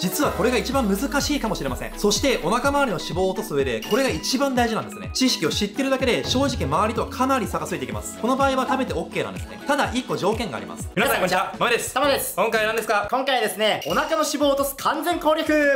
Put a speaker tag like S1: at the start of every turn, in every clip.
S1: 実はこれが一番難しいかもしれません。そしてお腹周りの脂肪を落とす上で、これが一番大事なんですね。知識を知ってるだけで、正直周りとはかなり差がついてきます。この場合は食べて OK なんですね。ただ、1個条件があります。
S2: 皆さんこんにちは。まです。
S1: たまです。
S2: 今回は何ですか？
S3: 今回はですね、お腹の脂肪を落とす完全攻略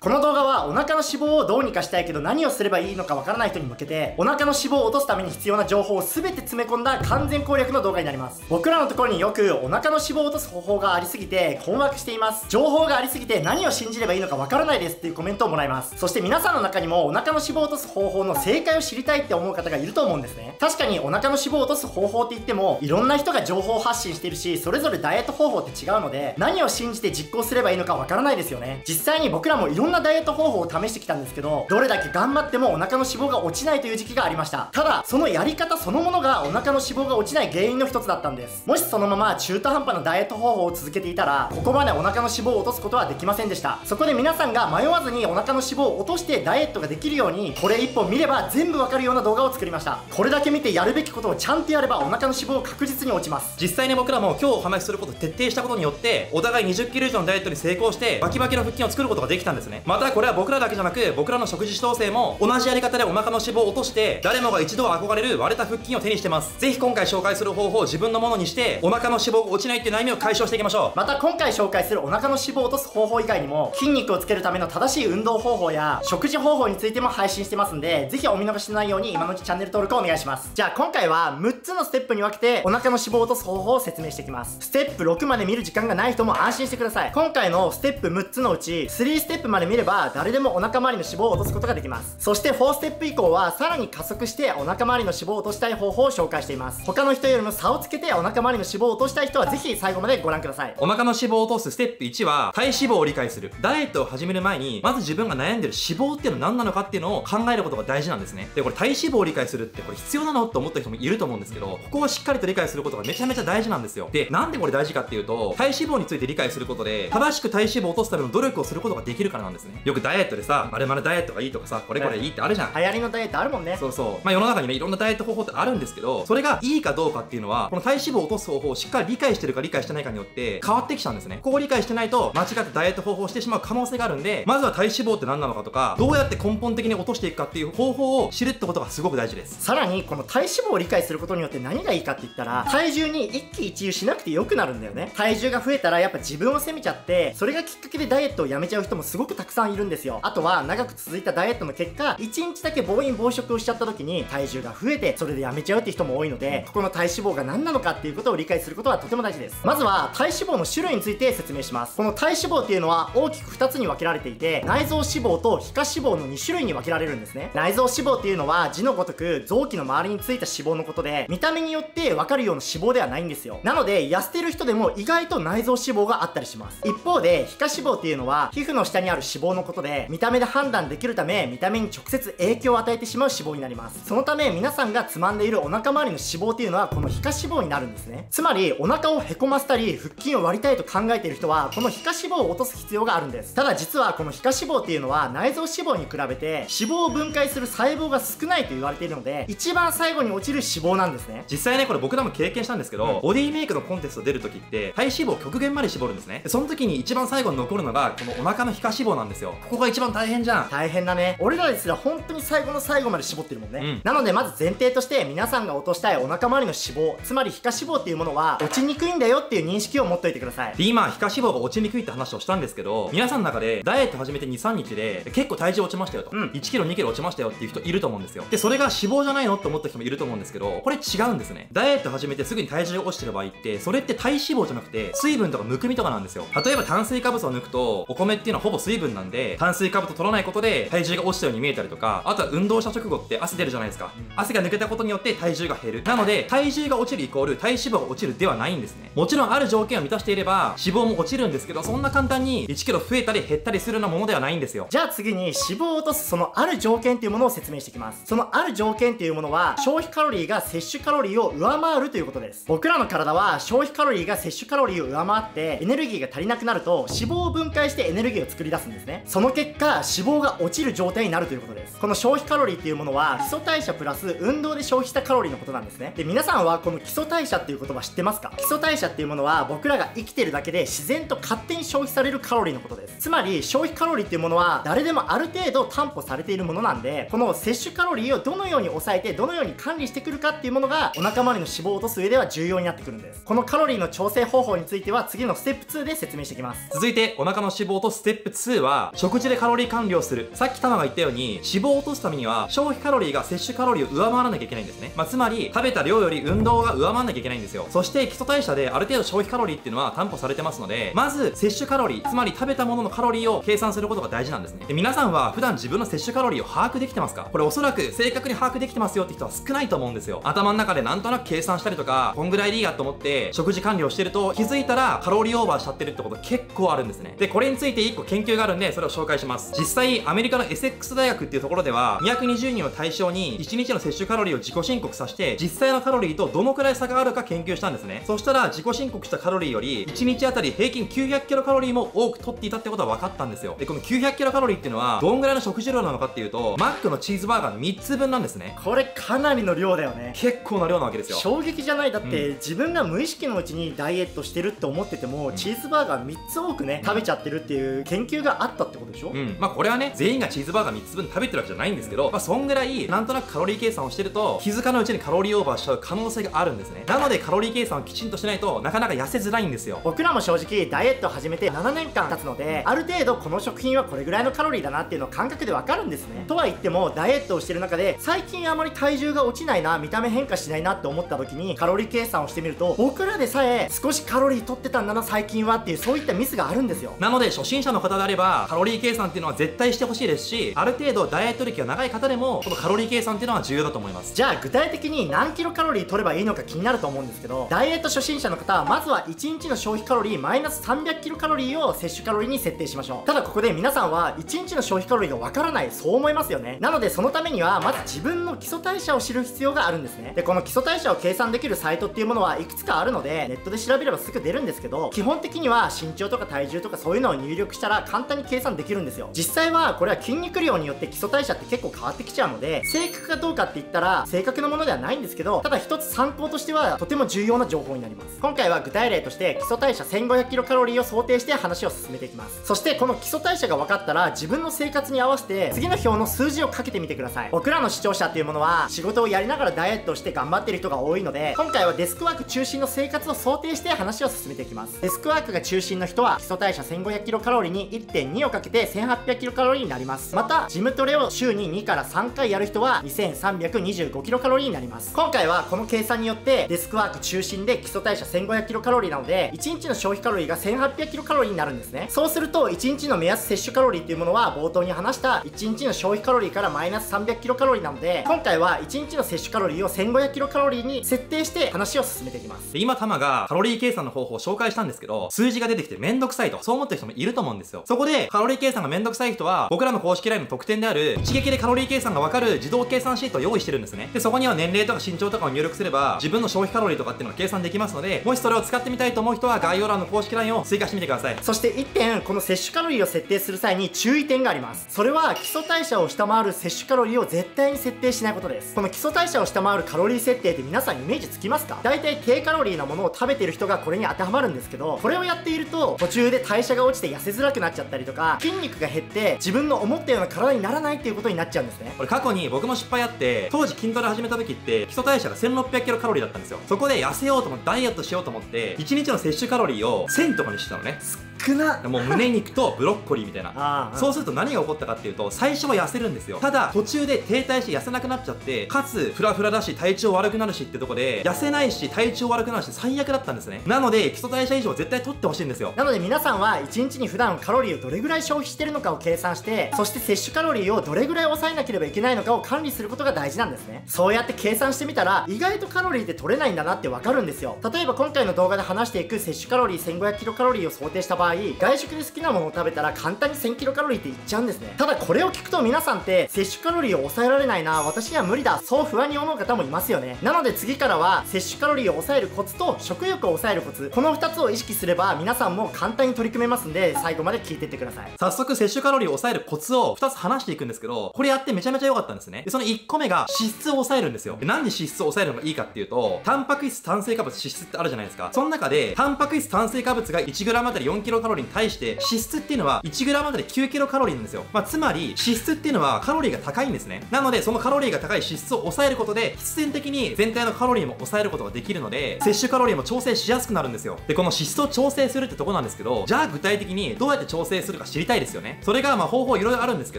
S3: この動画はお腹の脂肪をどうにかしたいけど何をすればいいのかわからない人に向けてお腹の脂肪を落とすために必要な情報を全て詰め込んだ完全攻略の動画になります。僕らのところによくお腹の脂肪を落とす方法がありすぎて困惑しています。情報がありすぎて何を信じればいいのかわからないですっていうコメントをもらいます。そして皆さんの中にもお腹の脂肪を落とす方法の正解を知りたいって思う方がいると思うんですね。確かにお腹の脂肪を落とす方法って言ってもいろんな人が情報を発信してるしそれぞれダイエット方法って違うので何を信じて実行すればいいのかわからないですよね。実際に僕らもいろんんなダイエット方法を試してきたんですけどどれだけ頑張ってもお腹の脂肪が落ちないという時期がありました。ただそのやり方そのものがお腹の脂肪が落ちない原因の一つだったんです。もしそのまま中途半端なダイエット方法を続けていたらここまでお腹の脂肪を落とすことはできませんでした。そこで皆さんが迷わずにお腹の脂肪を落としてダイエットができるようにこれ1本見れば全部わかるような動画を作りました。これだけ見てやるべきことをちゃんとやればお腹の脂肪を確実に落ちます。
S1: 実際に僕らも今日お話しすることを徹底したことによってお互い2 0キロ以上のダイエットに成功してバキバキの腹筋を作ることができたんですね。またこれは僕らだけじゃなく僕らの食事指導生も同じやり方でお腹の脂肪を落として誰もが一度は憧れる割れた腹筋を手にしてます。ぜひ今回紹介する方法を自分のものにしてお腹の脂肪が落ちないっていう悩みを解消していきましょ
S3: う。また今回紹介するお腹の脂肪を落とす方法以外にも筋肉をつけるための正しい運動方法や食事方法についても配信してますんでぜひお見逃しのないように今のうちチャンネル登録をお願いします。じゃあ今回は6つのステップに分けてお腹の脂肪を落とす方法を説明していきます。ステップ6まで見る時間がない人も安心してください。今回のステップ6つのうち3ステップまで見れば誰でもお腹周りの脂肪を落とすことができます。そして4ステップ以降はさらに加速してお腹周りの脂肪を落としたい方法を紹介しています。他の人よりも差をつけてお腹周りの脂肪を落としたい人はぜひ最後までご覧ください。
S1: お腹の脂肪を落とすステップ1は体脂肪を理解する。ダイエットを始める前にまず自分が悩んでる脂肪っていうのは何なのかっていうのを考えることが大事なんですね。でこれ体脂肪を理解するってこれ必要なのって思った人もいると思うんですけどここはしっかりと理解することがめちゃめちゃ大事なんですよ。でなんでこれ大事かっていうと体脂肪について理解することで正しく体脂肪を落とすための努力をすることができるからなんです。ね。よくダイエットでさまるまるダイエットがいいとかさこれこれいいってあるじゃん。
S3: 流行りのダイエットあるもんね。
S1: そうそう。まあ世の中にねいろんなダイエット方法ってあるんですけどそれがいいかどうかっていうのはこの体脂肪を落とす方法をしっかり理解してるか理解してないかによって変わってきちゃうんですね。ここを理解してないと間違ってダイエット方法をしてしまう可能性があるんでまずは体脂肪って何なのかとかどうやって根本的に落としていくかっていう方法を知るってことがすごく大事です。
S3: さらにこの体脂肪を理解することによって何がいいかって言ったら体重に一喜一憂しなくてよくなるんだよね。体重が増えたらやっぱ自分を責めちゃってそれがきっかけでダイエットをやめちゃう人もすごくたくくさんいるんですよ。あとは長く続いたダイエットの結果1日だけ暴飲暴食をしちゃった時に体重が増えてそれでやめちゃうって人も多いのでここの体脂肪が何なのかっていうことを理解することはとても大事です。まずは体脂肪の種類について説明します。この体脂肪っていうのは大きく2つに分けられていて内臓脂肪と皮下脂肪の2種類に分けられるんですね。内臓脂肪っていうのは字のごとく臓器の周りについた脂肪のことで見た目によって分かるような脂肪ではないんですよ。なので痩せてる人でも意外と内臓脂肪があったりします。一方で皮下脂肪っていうのは皮膚の下にある脂肪のことで見た目で判断できるため見た目に直接影響を与えてしまう脂肪になります。そのため皆さんがつまんでいるお腹周りの脂肪っていうのはこの皮下脂肪になるんですね。つまりお腹をへこませたり腹筋を割りたいと考えている人はこの皮下脂肪を落とす必要があるんです。ただ実はこの皮下脂肪っていうのは内臓脂肪に比べて脂肪を分解する細胞が少ないと言われているので一番最後に落ちる脂肪なんですね。
S1: 実際ねこれ僕らも経験したんですけど、うん、ボディメイクのコンテスト出る時って体脂肪を極限まで絞るんですね。その時に一番最後に残るのがこのお腹の皮下脂肪なんですよ。ここが一番大変じゃん。
S3: 大変だね。俺らですら本当に最後の最後まで絞ってるもんね、うん、なのでまず前提として皆さんが落としたいお腹周りの脂肪つまり皮下脂肪っていうものは落ちにくいんだよっていう認識を持っといてください。
S1: で今皮下脂肪が落ちにくいって話をしたんですけど皆さんの中でダイエット始めて23日で結構体重落ちましたよと、うん、1キロ2キロ落ちましたよっていう人いると思うんですよ。でそれが脂肪じゃないのって思った人もいると思うんですけどこれ違うんですね。ダイエット始めてすぐに体重が落ちてる場合ってそれって体脂肪じゃなくて水分とかむくみとかなんですよ。例えば炭水化物を抜くとお米っていうのはほぼ水分なんで炭水化物を取らないことで体重が落ちたように見えたりとかあとは運動した直後って汗出るじゃないですか、汗が抜けたことによって体重が減る。なので体重が落ちるイコール体脂肪が落ちるではないんですね。もちろんある条件を満たしていれば脂肪も落ちるんですけどそんな簡単に1キロ増えたり減ったりするようなものではないんですよ。
S3: じゃあ次に脂肪を落とすそのある条件っていうものを説明していきます。そのある条件っていうものは消費カロリーが摂取カロリーを上回るということです。僕らの体は消費カロリーが摂取カロリーを上回ってエネルギーが足りなくなると脂肪を分解してエネルギーを作り出すんですですね。その結果脂肪が落ちる状態になるということです。この消費カロリーっていうものは基礎代謝プラス運動で消費したカロリーのことなんですね。で皆さんはこの基礎代謝っていう言葉知ってますか？基礎代謝っていうものは僕らが生きてるだけで自然と勝手に消費されるカロリーのことです。つまり消費カロリーっていうものは誰でもある程度担保されているものなんでこの摂取カロリーをどのように抑えてどのように管理してくるかっていうものがお腹周りの脂肪を落とす上では重要になってくるんです。このカロリーの調整方法については次のステップ2で説明していきます。
S1: 続いてお腹の脂肪とステップ2は食事でカロリー管理をする。さっきタマが言ったように脂肪を落とすためには消費カロリーが摂取カロリーを上回らなきゃいけないんですね、まあ、つまり食べた量より運動が上回らなきゃいけないんですよ。そして基礎代謝である程度消費カロリーっていうのは担保されてますのでまず摂取カロリーつまり食べたもののカロリーを計算することが大事なんですね。で皆さんは普段自分の摂取カロリーを把握できてますか？これおそらく正確に把握できてますよって人は少ないと思うんですよ。頭の中でなんとなく計算したりとかこんぐらいでいいやと思って食事管理をしてると気づいたらカロリーオーバーしちゃってるってこと結構あるんですね。でこれについて1個研究があるんでそれを紹介します。実際アメリカのエセックス大学っていうところでは220人を対象に1日の摂取カロリーを自己申告させて実際のカロリーとどのくらい差があるか研究したんですね。そしたら自己申告したカロリーより1日あたり平均900キロカロリーも多く取っていたってことは分かったんですよ。でこの900キロカロリーっていうのはどんぐらいの食事量なのかっていうとマックのチーズバーガー3つ分なんですね。
S3: これかなりの量だよね。
S1: 結構な量なわけですよ。
S3: 衝撃じゃない？だって、
S1: うん。
S3: 自分が無意識のうちにダイエットしてるって思ってても、チーズバーガー3つ多くね食べちゃってるっていう研究があったってことでしょ、
S1: うん、まあこれはね全員がチーズバーガー3つ分食べてるわけじゃないんですけど、まあ、そんぐらいなんとなくカロリー計算をしてると気づかぬうちにカロリーオーバーしちゃう可能性があるんですね。なのでカロリー計算をきちんとしないとなかなか痩せづらいんですよ。
S3: 僕らも正直ダイエットを始めて7年間経つのである程度この食品はこれぐらいのカロリーだなっていうのを感覚でわかるんですね。とは言ってもダイエットをしてる中で最近あまり体重が落ちないな見た目変化しないなって思った時にカロリー計算をしてみると僕らでさえ少しカロリー取ってたんだな最近はっていうそういったミスがあるんですよ。
S1: なので初心者の方であればカロリー計算っていうのは絶対してほしいですしある程度ダイエット歴が長い方でもこのカロリー計算っていうのは重要だと思います。
S3: じゃあ具体的に何キロカロリー取ればいいのか気になると思うんですけどダイエット初心者の方はまずは1日の消費カロリーマイナス300キロカロリーを摂取カロリーに設定しましょう。ただここで皆さんは1日の消費カロリーがわからないそう思いますよね。なのでそのためにはまず自分の基礎代謝を知る必要があるんですね。でこの基礎代謝を計算できるサイトっていうものはいくつかあるのでネットで調べればすぐ出るんですけど基本的には身長とか体重とかそういうのを入力したら簡単に計算できるんですよ。実際はこれは筋肉量によって基礎代謝って結構変わってきちゃうので正確かどうかって言ったら正確なものではないんですけどただ一つ参考としてはとても重要な情報になります。今回は具体例として基礎代謝1500キロカロリーを想定して話を進めていきます。そしてこの基礎代謝が分かったら自分の生活に合わせて次の表の数字をかけてみてください。僕らの視聴者っていうものは仕事をやりながらダイエットをして頑張ってる人が多いので今回はデスクワーク中心の生活を想定して話を進めていきます。デスクワークが中心の人は基礎代謝 1500kcal に1 2をかけて1800キロカロリーになります。またジムトレを週に2から3回やる人は2325キロカロリーになります。今回はこの計算によってデスクワーク中心で基礎代謝1500キロカロリーなので1日の消費カロリーが1800キロカロリーになるんですね。そうすると1日の目安摂取カロリーっていうものは冒頭に話した1日の消費カロリーからマイナス300キロカロリーなので今回は1日の摂取カロリーを1500キロカロリーに設定して話を進めていきます。
S1: で今タマがカロリー計算の方法を紹介したんですけど数字が出てきてめんどくさいとそう思ってる人もいると思うんですよ。そこでカロリー計算がめんどくさい人は僕らの公式 LINE の特典である一撃でカロリー計算がわかる自動計算シートを用意してるんですね。でそこには年齢とか身長とかを入力すれば自分の消費カロリーとかっていうのが計算できますのでもしそれを使ってみたいと思う人は概要欄の公式 LINE を追加してみてください。
S3: そして1点この摂取カロリーを設定する際に注意点があります。それは基礎代謝を下回る摂取カロリーを絶対に設定しないことです。この基礎代謝を下回るカロリー設定って皆さんイメージつきますか？大体低カロリーなものを食べてる人がこれに当てはまるんですけどこれをやっていると途中で代謝が落ちて痩せづらくなっちゃったりとか筋肉が減って自分の思ったような体にならないっていうことになっちゃうんですね。
S1: これ過去に僕も失敗あって当時筋トレ始めた時って基礎代謝が1600キロカロリーだったんですよ。そこで痩せようと思ってダイエットしようと思って1日の摂取カロリーを1000とかにしてたのね。
S3: 少な
S1: もう胸肉とブロッコリーみたいな。そうすると何が起こったかっていうと最初は痩せるんですよ。ただ途中で停滞して痩せなくなっちゃってかつフラフラだし体調悪くなるしってとこで痩せないし体調悪くなるし最悪だったんですね。なので基礎代謝以上絶対取ってほしいんですよ。
S3: なので皆さんは1日に普段カロリーをどれぐらい消費してるのかを計算してそして摂取カロリーをどれぐらい抑えなければいけないのかを管理することが大事なんですね。そうやって計算してみたら意外とカロリーって取れないんだなってわかるんですよ。例えば今回の動画で話していく摂取カロリー1500キロカロリーを想定した場合場合外食で好きなものを食べたら簡単に1000キロカロリーっていっちゃうんですねただこれを聞くと皆さんって摂取カロリーを抑えられないな私には無理だそう不安に思う方もいますよねなので次からは摂取カロリーを抑えるコツと食欲を抑えるコツこの2つを意識すれば皆さんも簡単に取り組めますんで最後まで聞いてってください
S1: 早速摂取カロリーを抑えるコツを2つ話していくんですけど、これやってめちゃめちゃ良かったんですね。で、その1個目が脂質を抑えるんですよ。でなんで脂質を抑えるのがいいかっていうと、タンパク質、炭水化物、脂質ってあるじゃないですか。その中で、タンパク質、炭水化物が 1g あたり 4kg 4kcal に対して、脂質っていうのは 1g あたり 9kcal なんですよ。まあ、つまり、脂質っていうのはカロリーが高いんですね。なので、そのカロリーが高い脂質を抑えることで、必然的に全体のカロリーも抑えることができるので、摂取カロリーも調整しやすくなるんですよ。で、この脂質を調整するってとこなんですけど、じゃあ具体的にどうやって調整するか知りたいですよね。それがまあ方法いろいろあるんですけ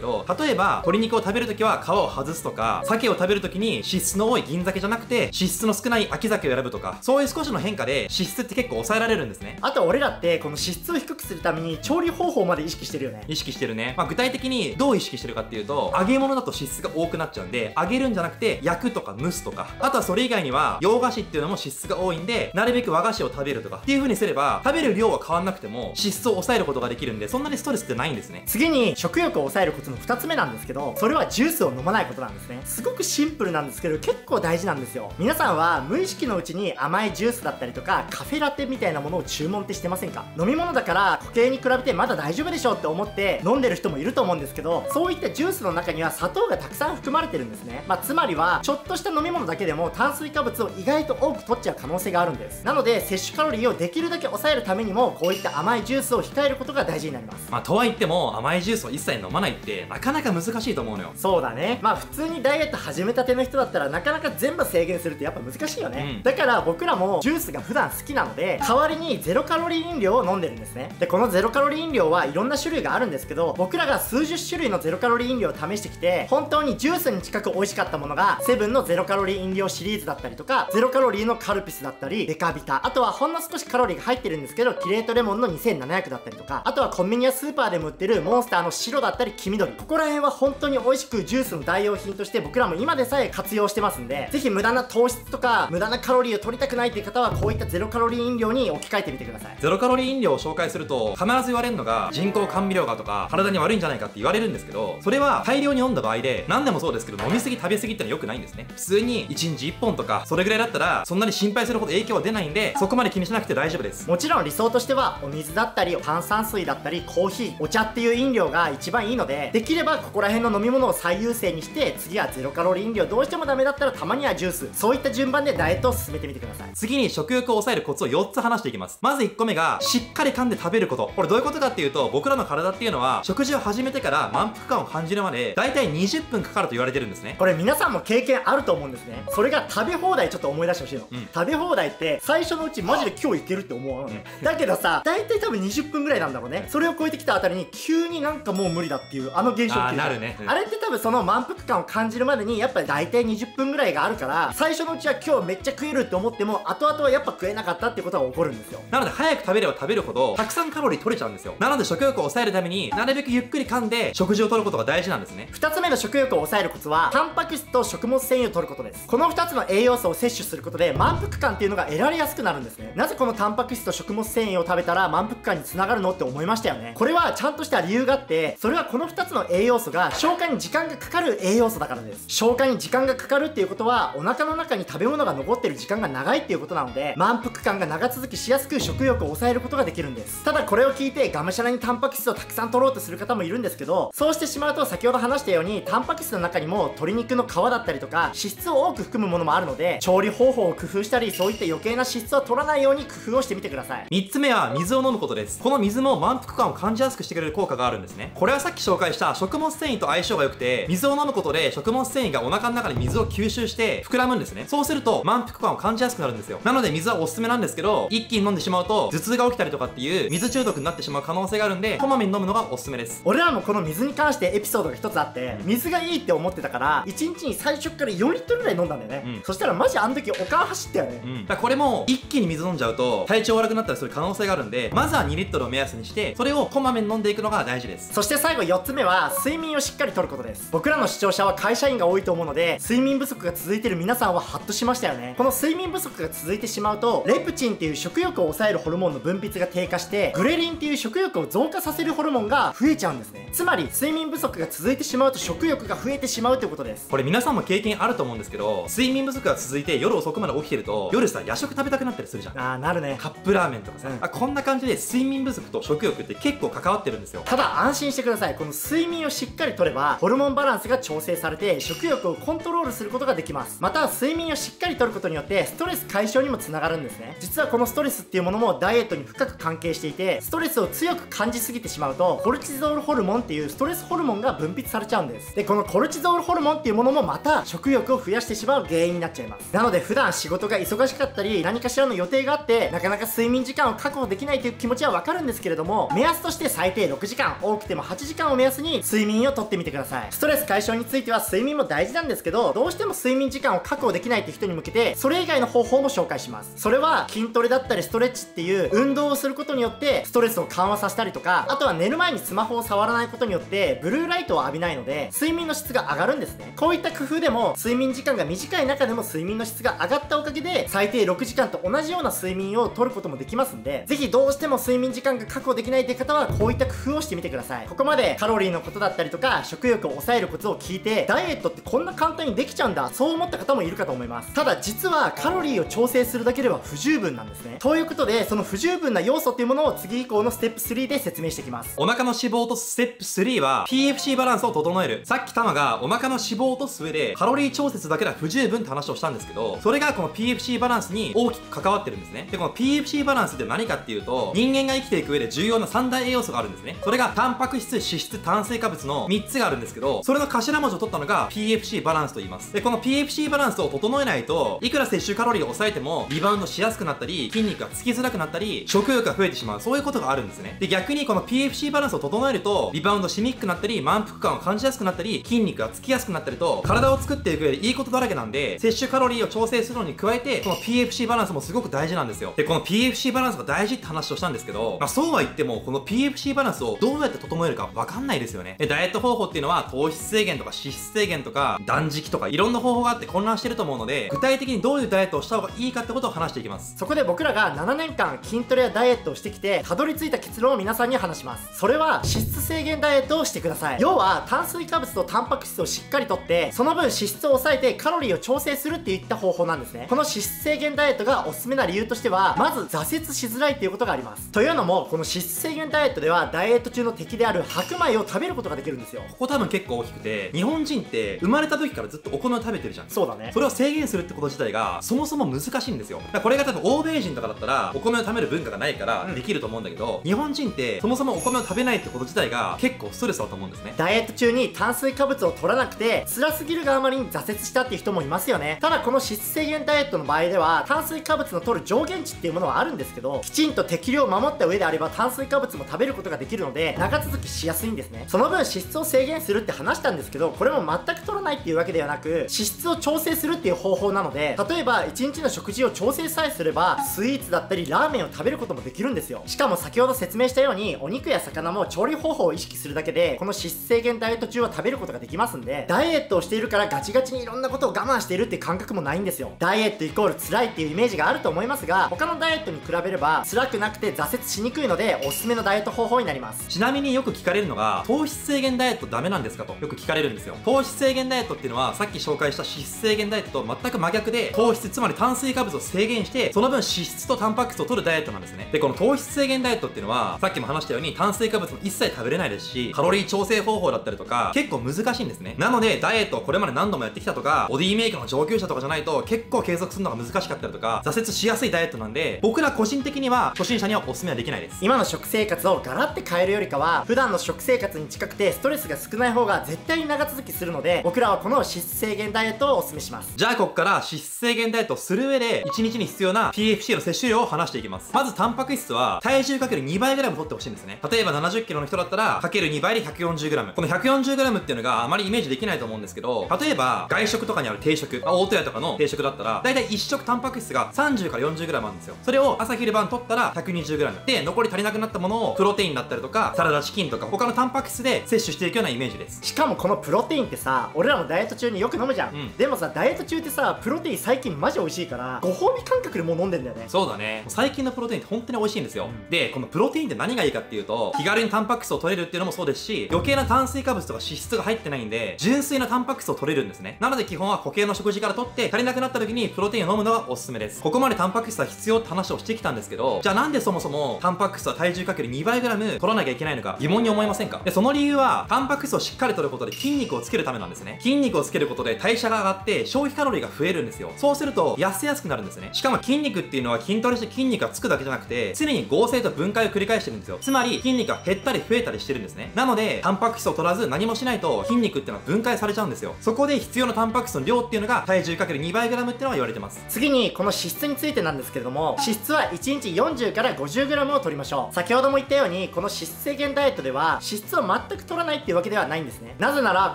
S1: ど、例えば、鶏肉を食べるときは皮を外すとか、鮭を食べるときに脂質の多い銀鮭じゃなくて、脂質の少ない秋鮭を選ぶとか、そういう少しの変化で脂質って結構抑えられるんですね。
S3: あと俺らってこの脂質を低くするために調理方法まで意識してるよね。
S1: 意識してるね。まあ、具体的にどう意識してるかっていうと、揚げ物だと脂質が多くなっちゃうんで、揚げるんじゃなくて焼くとか蒸すとか、あとはそれ以外には洋菓子っていうのも脂質が多いんで、なるべく和菓子を食べるとかっていう風にすれば、食べる量は変わんなくても脂質を抑えることができるんで、そんなにストレスってないんですね。
S3: 次に食欲を抑えるコツの2つ目なんですけどそれはジュースを飲まないことなんですね。すごくシンプルなんですけど結構大事なんですよ。皆さんは無意識のうちに甘いジュースだったりとかカフェラテみたいなものを注文ってしてませんか？飲み物だから固形に比べてまだ大丈夫でしょって思って飲んでる人もいると思うんですけどそういったジュースの中には砂糖がたくさん含まれてるんですね。まあ、つまりはちょっとした飲み物だけでも炭水化物を意外と多く取っちゃう可能性があるんです。なので摂取カロリーをできるだけ抑えるためにもこういった甘いジュースを控えることが大事になります。
S1: まあ、とは言っても甘いジュースを一切飲まないってなかなか難しいと思うのよ。
S3: そうだね。まあ普通にダイエット始めたての人だったらなかなか全部制限するってやっぱ難しいよね、
S1: うん。
S3: だから僕らもジュースが普段好きなので代わりにゼロカロリー飲料を飲んでるんですねでこのゼロカロリー飲料はいろんな種類があるんですけど僕らが数十種類のゼロカロリー飲料を試してきて本当にジュースに近く美味しかったものがセブンのゼロカロリー飲料シリーズだったりとかゼロカロリーのカルピスだったりデカビタあとはほんの少しカロリーが入ってるんですけどキレートレモンの2700だったりとかあとはコンビニやスーパーでも売ってるモンスターの白だったり黄緑。ここら辺は本当に美味しくジュースの代用品として僕らも今でさえ活用してますんでぜひ無駄な糖質とか無駄なカロリーを取りたくないっていう方はこういったゼロカロリー飲料に置き換えてみてください。
S1: ゼロカロリー飲料を紹介すると必ず言われるのが人工甘味料がとか体に悪いんじゃないかって言われるんですけどそれは大量に飲んだ場合で何でもそうですけど飲みすぎ食べすぎってのは良くないんですね。普通に1日1本とかそれぐらいだったらそんなに心配するほど影響は出ないんでそこまで気にしなくて大丈夫です。
S3: もちろん理想としてはお水だったり炭酸水だったりコーヒーお茶っていう飲料が一番いいのでできればここら辺の飲み物を最優先にして次はゼロカロリー飲料どうしてもダメだったらたまにはジュース。そういった順番でダイエットを進めてみてください。
S1: 次に食欲を抑えるコツを4つ話していきます。まず1個目がしっかり噛んで食べること。これどういうことかっていうと僕らの体っていうのは食事を始めてから満腹感を感じるまで大体20分かかると言われてるんですね。
S3: これ皆さんも経験あると思うんですね。それが食べ放題ちょっと思い出してほしいの、
S1: うん。
S3: 食べ放題って最初のうちマジで今日いけるって思うのね、だけどさ大体多分20分ぐらいなんだろうね。それを超えてきたあたりに急になんかもう無理だっていうあの現象っていうか
S1: あるね。うん。
S3: あれって多分その満腹感を感じるまでにやっぱり大体20分ぐらいがあるから最初のうちは今日めっちゃ食えるって思っても後々はやっぱ食えなかったっていうことが起こるんですよ。
S1: なので早く食べれば食べるほどたくさんカロリー取れちゃうんですよ。なので食欲を抑えるためになるべくゆっくり噛んで食事をとることが大事なんですね。
S3: 2つ目の食欲を抑えるコツはタンパク質と食物繊維を取ることです。この2つの栄養素を摂取することで満腹感っていうのが得られやすくなるんですね。なぜこのタンパク質と食物繊維を食べたら満腹感につながるのって思いましたよね？これはちゃんとした理由があってそれはこの2つの栄養素が消化に時間がかかる栄養素だからです。消化に時間がかかるっていうことはお腹の中に食べ物が残ってる時間が長いっていうことなので満腹感が長続きしやすく食欲を抑えることができるんです。ただこれを聞いてがむしゃらにタンパク質をたくさん取ろうとする方もいるんですけどそうしてしまうと先ほど話したようにタンパク質の中にも鶏肉の皮だったりとか脂質を多く含むものもあるので調理方法を工夫したりそういった余計な脂質を取らないように工夫をしてみてください。
S1: 3つ目は水を飲むことです。この水も満腹感を感じやすくしてくれる効果があるんですね。これはさっき紹介した食物繊維と相性が良くて水を飲むことで食物繊維がお腹の中に水を吸収して膨らむんですね。そうすると満腹感を感じやすくなるんですよ。なので水はおすすめなんですけど一気に飲んでしまうと頭痛が起きたりとかっていう水中毒になってしまう可能性があるんでこまめに飲むのがおすすめです。
S3: 俺らもこの水に関してエピソードが一つあって水がいいって思ってたから1日に最初から4リットルぐらい飲んだんだよね、
S1: うん。
S3: そしたらマジあの時おかん走ったよね、
S1: うん、だからこれも一気に水飲んじゃうと体調悪くなったりする可能性があるんでまずは2リットルを目安にしてそれをこまめに飲んでいくのが大事です。
S3: そして最後4つ目は睡眠をしっかりとることです。僕らの視聴者は会社員が多いと思うので睡眠不足が続いている皆さんはハッとしましたよね。この睡眠不足が続いてしまうとレプチンっていう食欲を抑えるホルモンの分泌が低下しててグレリンっていう食欲を増加させるホルモンが増えちゃうんですね。つまり睡眠不足が続いてしまうと食欲が増えてしまうということです。
S1: これ皆さんも経験あると思うんですけど睡眠不足が続いて夜遅くまで起きてると夜さ夜食食べたくなったりするじゃん。
S3: ああなるね。
S1: カップラーメンとかさ、
S3: うん。
S1: あこんな感じで睡眠不足と食欲って結構関わってるんですよ。
S3: ただ安心してください。この睡眠をしっかりとればホルモンバランスが調整されて食欲をコントロールすることができます。また睡眠をしっかりとることによってストレス解消にもつながるんですね。実はこのストレスっていうものもダイエットに深く関係していてストレスを強く感じすぎてしまうとコルチゾールホルモンっていうストレスホルモンが分泌されちゃうんです。でこのコルチゾールホルモンっていうものもまた食欲を増やしてしまう原因になっちゃいます。なので普段仕事が忙しかったり何かしらの予定があってなかなか睡眠時間を確保できないという気持ちはわかるんですけれども目安として最低6時間多くても8時間を目安に睡眠をとってみてください。ストレス解消については睡眠も大事なんですけどどうしても睡眠時間を確保できないって人に向けてそれ以外の方法も紹介します。それは筋トレだったりストレッチっていう運動をすることによってストレスを緩和させたりとかあとは寝る前にスマホを触らないことによってブルーライトを浴びないので睡眠の質が上がるんですね。こういった工夫でも睡眠時間が短い中でも睡眠の質が上がったおかげで最低6時間と同じような睡眠をとることもできますんでぜひどうしても睡眠時間が確保できないという方はこういった工夫をしてみてください。ここまでカロリーのことだったりとか食欲を抑えるコツを聞いてダイエットってこんな簡単にできちゃうんだ。そう思った方もいるかと思います。ただ実はカロリーを調整するだけでは不十分なんですね。ということでその不十分な要素っていうものを次以降のステップ3で説明していきます。
S1: お腹の脂肪とステップ3は PFC バランスを整える。さっきタマがお腹の脂肪を落とす上でカロリー調節だけでは不十分って話をしたんですけどそれがこの PFC バランスに大きく関わってるんですね。でこの PFC バランスって何かっていうと人間が生きていく上で重要な3大栄養素があるんですね。それがタンパク質脂質炭水化物の3つがあるんですけどそれの頭文字を取ったのが PFC バランスと言います。でこの PFC バランスを整えないといくら摂取カロリーを抑えてもリバウンドしやすくなったり筋肉がつきづらくなったり食欲が増えてしまう。そういうことがあるんですね。で逆にこの PFC バランスを整えるとリバウンドしにくくなったり満腹感を感じやすくなったり筋肉がつきやすくなったりと体を作っていく上でいいことだらけなんで摂取カロリーを調整するのに加えてこの PFC バランスもすごく大事なんですよ。でこの PFC バランスが大事って話をしたんですけど、まあ、そうは言ってもこの PFC バランスをどうやって整えるかわかんないですよね。でダイエット方法っていうのは糖質制限とか脂質制限とか断食とかいろんな方法があって混乱してると思うので具体的にどういうダイエットをした方がいいかってことを話していきます。
S3: そこで僕らが7年間筋トレやダイエットをしてきてたどり着いた結論を皆さんに話します。それは脂質制限ダイエットをしてください。要は炭水化物とタンパク質をしっかりとってその分脂質を抑えてカロリーを調整するっていった方法なんですね。この脂質制限ダイエットがおすすめな理由としてはまず挫折しづらいっていうことがあります。というのもこの脂質制限ダイエットではダイエット中の敵である白米を食べることができるんですよ。
S1: ここ多分結構大きくて日本人って生まれた時からずっとお米を食べてるじゃん。
S3: そうだね。
S1: それを制限するってこと自体がそもそも難しいんですよ。これが多分欧米人とかだったらお米を食べる文化がないから
S3: うん。
S1: できると思うんだけど、日本人ってそもそもお米を食べないってこと自体が結構ストレスだと思うんですね。
S3: ダイエット中に炭水化物を取らなくて辛すぎるがあまりに挫折したっていう人もいますよね。ただこの脂質制限ダイエットの場合では炭水化物の取る上限値っていうものはあるんですけどきちんと適量を守った上であれば炭水化物も食べることができるので長続きしやすいんですね。その分脂質を制限するって話したんですけどこれも全く取らないっていうわけではなく脂質を調整するっていう方法なので例えば1日の食事を調整さえすればスイーツだったりラーメンを食べることもできるんですよ。しかも先ほど説明したようにお肉や魚も調理方法を意識するだけでこの脂質制限ダイエット中は食べることができますんでダイエットをしているからガチガチにいろんなことを我慢しているって感覚もないんですよ。ダイエットイコール辛いっていうイメージがあると思いますが他のダイエットに比べれば辛くなくて挫折しにくいのでおすすめのダイエット方法になります。
S1: ちなみによく聞かれるのが糖質制限ダイエットダメなんですかとよく聞かれるんですよ。糖質制限ダイエットっていうのはさっき紹介した脂質制限ダイエットと全く真逆で糖質つまり炭水化物を制限してその分脂質とタンパク質を取るダイエットなんですね。でこの糖質制限ダイエットっていうのはさっきも話したように炭水化物も一切食べれないですしカロリー調整方法だったりとか結構難しいんですね。なのでダイエットをこれまで何度もやってきたとかボディメイクの上級者とかじゃないと結構継続するのが難しかったりとか挫折しやすいダイエットなんで僕ら個人的には初心者にはおすすめはできないです。
S3: 今の食生活をガラッて変えるよりかは普段の食生活に近くてストレスが少ない方が絶対に長続きするので僕らはこの脂質制限ダイエットをおすすめします。
S1: じゃあここから脂質制限ダイエットをする上で1日に必要な PFC の摂取量を話していきます。まずタンパク質は体重かける2倍ぐらいも取ってほしいんですね。例えば 70kg の人だったらかける2倍で 140g この 140g っていうのがあまりイメージできないと思うんですけど例えば外食とかにある定食、まあ、大戸屋とかの定食だったらだいたい1食タンパク質が30から 40g あるんですよ。それを朝昼晩取ったら 120g で残り足りなくなったものをプロテインだったりとかサラダチキンとか他のタンパク質で摂取していくようなイメージです。
S3: しかもこのプロテインってさ俺らもダイエット中によく飲むじゃん、
S1: うん。
S3: でもさダイエット中ってさプロテイン最近マジ美味しいからご褒美感覚でもう飲んでんだよね。
S1: そうだね。最近のプロテインって本当に美味しいんですよで、このプロテインって何がいいかっていうと、気軽にタンパク質を取れるっていうのもそうですし、余計な炭水化物とか脂質が入ってないんで、純粋なタンパク質を取れるんですね。なので基本は固形の食事から取って、足りなくなった時にプロテインを飲むのがおすすめです。ここまでタンパク質は必要って話をしてきたんですけど、じゃあなんでそもそもタンパク質は体重かける2倍グラム取らなきゃいけないのか疑問に思いませんか？で、その理由は、タンパク質をしっかり取ることで筋肉をつけるためなんですね。筋肉をつけることで代謝が上がって消費カロリーが増えるんですよ。そうすると痩せやすくなるんですね。しかも筋肉っていうのは筋トレして筋肉がつくだけじゃなくて、常に合成と分解を繰り返してるんですよ。つまり筋肉が減ったり増えたりしてるんですね。なので、タンパク質を取らず何もしないと筋肉ってのは分解されちゃうんですよ。そこで必要なタンパク質の量っていうのが体重かける2倍グラムっていうのは言われてます。
S3: 次に、この脂質についてなんですけれども、脂質は1日40から50グラムを取りましょう。先ほども言ったように、この脂質制限ダイエットでは、脂質を全く取らないっていうわけではないんですね。なぜなら、